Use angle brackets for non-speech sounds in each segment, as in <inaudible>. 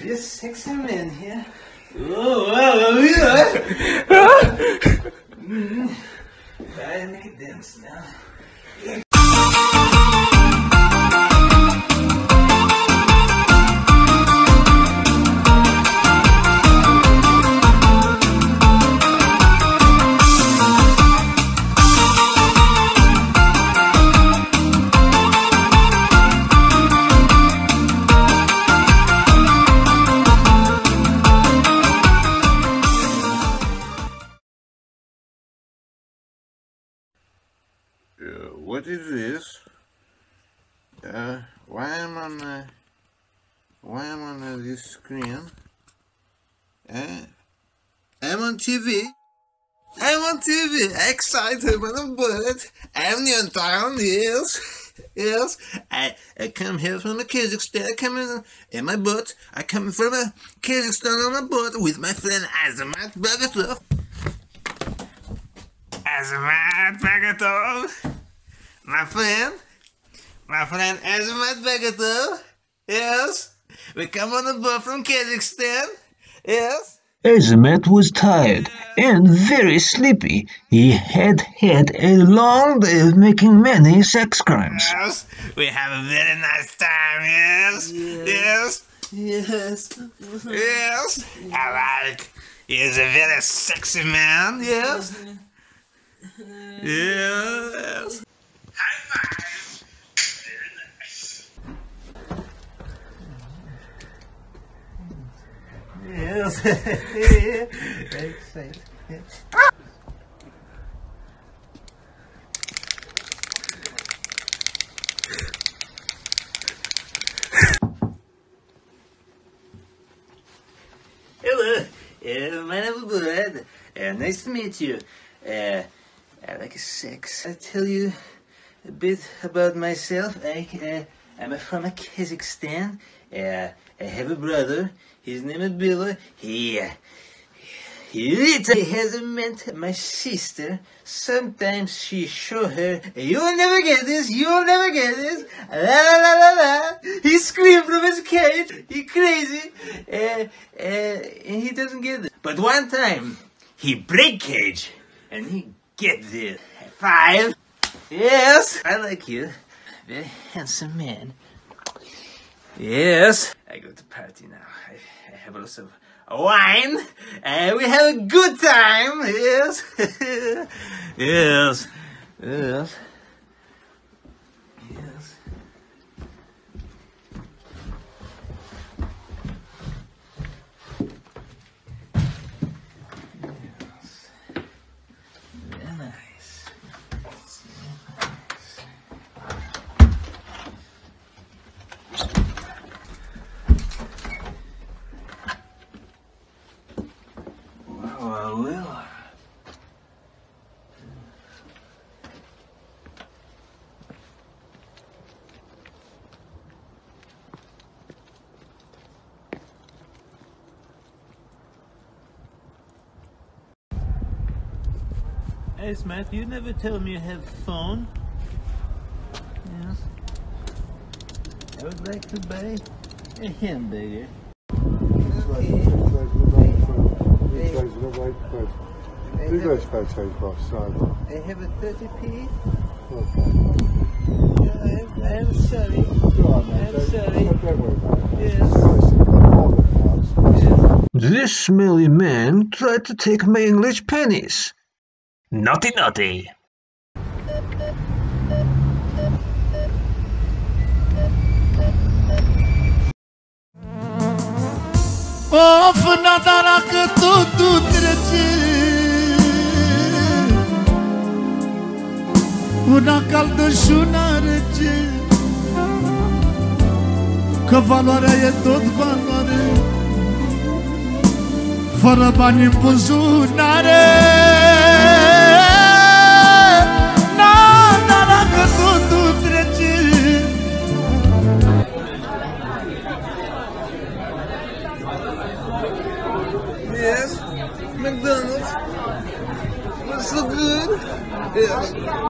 We're sexy men here. Oh, yeah. mm. I make a dance now. Uh, what is this? Uh, why am I on the, why am on this screen? Uh, I'm on TV. I'm on TV. Excited when I'm bored. I'm in town. Yes, yes. I, I come here from the Kazakhstan. I come in, in my boat. I come from a Kazakhstan on a boat with my friend Azamat Bagatov. Azamat Bagatov. My friend, my friend Azamat Bagatov. Yes, we come on a boat from Kazakhstan. Yes. Azamat was tired and very sleepy. He had had a long day of making many sex crimes. Yes, we have a very nice time. Yes, yes, Yes. yes. I like. He's a very sexy man. Yes, yes. High five. Very nice. Yes. Hello, uh, my name is Bud. Uh, nice to meet you. Uh, I like sex. I'll tell you a bit about myself. I, uh, I'm from Kazakhstan. Uh, I have a brother. His name is Billy. He, uh, he hasn't met my sister. Sometimes she show her, you'll never get this, you'll never get this. La la la la la. He screamed from his cage. He crazy. Uh, uh, and he doesn't get it. But one time, he break cage. And he get this. Five. Yes. I like you. Very handsome man. Yes. I go to party now. I, I have lots of wine. And we have a good time. Yes. <laughs> yes. Yes. Yes. Yes. Very nice. Well, well, well. Hey, Smith, you never tell me you have phone. Yes. I would like to buy a hamburger. Who goes photos boss? So, I have a 30p. okay. Yeah, I am, I am sorry. It's all right, mate. I'm Don't- sorry. Don't worry about it. Yes. Listen, all the cards. This smelly man tried to take my English pennies. Naughty naughty. Of, nadar că totul trece. Una caldă și una rece. Că valoarea e tot valoare. Fără bani în buzunare so good.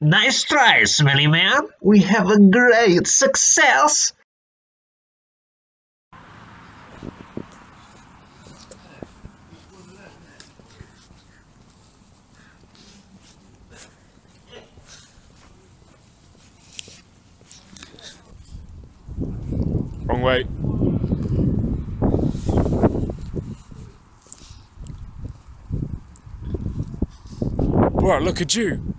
Nice try, Smelly Man. We have a great success. Wrong way. Right, look at you.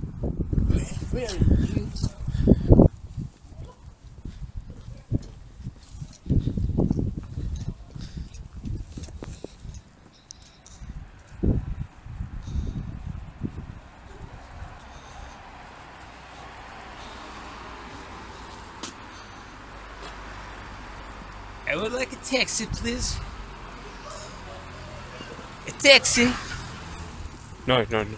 I would like a taxi, please. A taxi. No, no, no.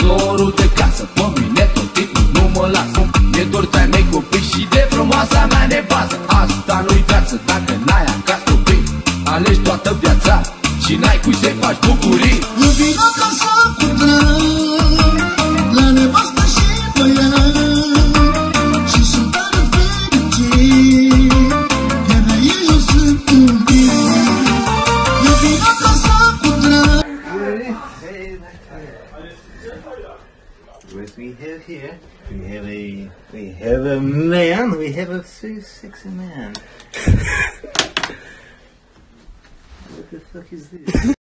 Dorul de casă Pe mine tot timpul nu mă lasă E dor de mei copii și de frumoasa mea nevastă. Asta nu-i viață dacă n-ai acasă copii Alegi toată viața și n-ai cui să-i faci bucurii. Eu vin acasă cu drag La nevastă și băiat What we have here, we have a we have a man, we have a very sexy man. <laughs> what the fuck is this?